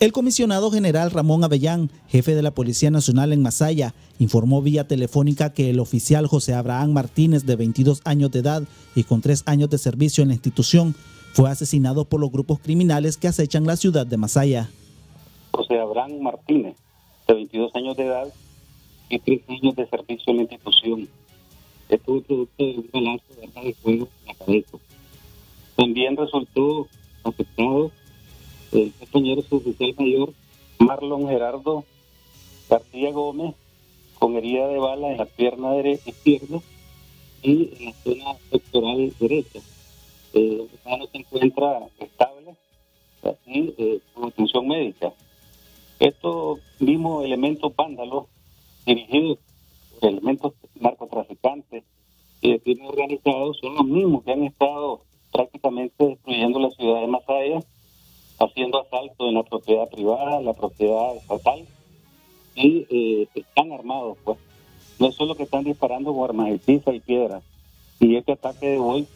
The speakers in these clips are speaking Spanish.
El comisionado general Ramón Avellán, jefe de la Policía Nacional en Masaya, informó vía telefónica que el oficial José Abraham Martínez, de 22 años de edad y con tres años de servicio en la institución, fue asesinado por los grupos criminales que acechan la ciudad de Masaya. José Abraham Martínez, de 22 años de edad y tres años de servicio en la institución. Estuvo producto de un balazo de arma de fuego en la. También resultó afectado el compañero suboficial mayor Marlon Gerardo García Gómez con herida de bala en la pierna izquierda y en la zona pectoral derecha. Eh, no se encuentra estable y eh, con atención médica. Estos mismos elementos vándalos dirigidos por elementos narcotraficantes y de crimen organizado son los mismos que han estado prácticamente destruyendo la ciudad de Masaya, haciendo asalto en la propiedad privada, la propiedad estatal, y eh, están armados, pues. No es solo que están disparando con armas y piedras. Y este ataque de hoy,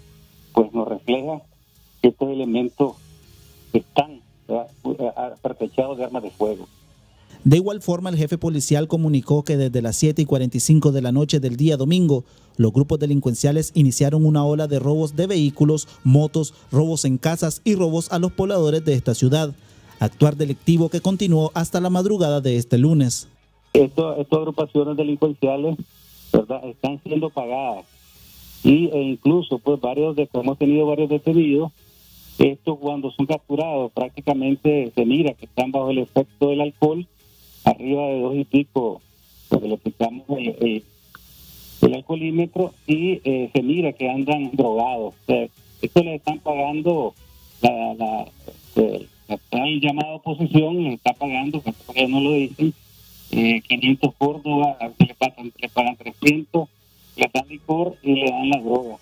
pues nos refleja que estos elementos están perpechados de armas de fuego. De igual forma, el jefe policial comunicó que desde las 7 y 45 de la noche del día domingo, los grupos delincuenciales iniciaron una ola de robos de vehículos, motos, robos en casas y robos a los pobladores de esta ciudad. Actuar delictivo que continuó hasta la madrugada de este lunes. estas agrupaciones delincuenciales ¿verdad? están siendo pagadas y e incluso pues varios de hemos tenido varios detenidos estos cuando son capturados prácticamente se mira que están bajo el efecto del alcohol arriba de dos y pico, porque le aplicamos el, alcoholímetro y eh, se mira que andan drogados. esto le están pagando la, la, eh, llamada oposición, le está pagando, que no lo dicen, eh, 500 Córdoba, le pagan 300, le dan licor y le dan la droga,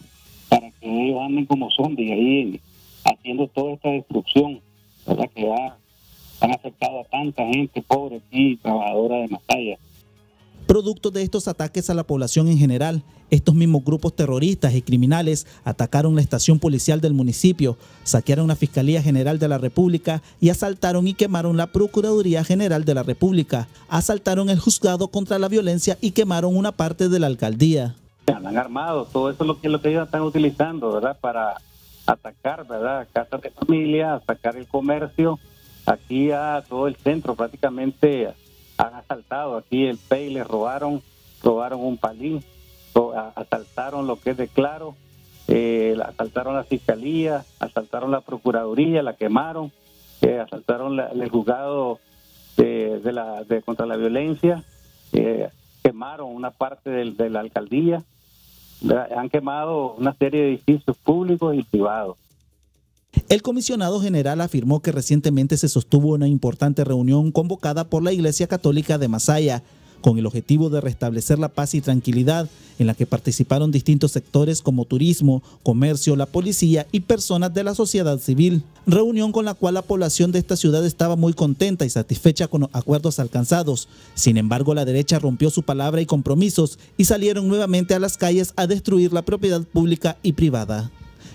para que ellos anden como zombies ahí haciendo toda esta destrucción, ¿verdad? que va han afectado a tanta gente pobre y trabajadora de Masaya. Producto de estos ataques a la población en general, estos mismos grupos terroristas y criminales atacaron la estación policial del municipio, saquearon la Fiscalía General de la República y asaltaron y quemaron la Procuraduría General de la República. Asaltaron el juzgado contra la violencia y quemaron una parte de la alcaldía. Han armado, todo eso es lo que, lo que ellos están utilizando, ¿verdad? Para atacar, ¿verdad? Casas de familia, atacar el comercio, Aquí a todo el centro prácticamente han asaltado. Aquí el PEI le robaron, robaron un palín, asaltaron lo que es de Claro, eh, asaltaron la fiscalía, asaltaron la procuraduría, la quemaron, eh, asaltaron el juzgado de, la contra la violencia, eh, quemaron una parte de la alcaldía, han quemado una serie de edificios públicos y privados. El comisionado general afirmó que recientemente se sostuvo una importante reunión convocada por la Iglesia Católica de Masaya con el objetivo de restablecer la paz y tranquilidad, en la que participaron distintos sectores como turismo, comercio, la policía y personas de la sociedad civil. Reunión con la cual la población de esta ciudad estaba muy contenta y satisfecha con los acuerdos alcanzados. Sin embargo, la derecha rompió su palabra y compromisos y salieron nuevamente a las calles a destruir la propiedad pública y privada.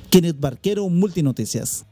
Kenneth Barquero, Multinoticias.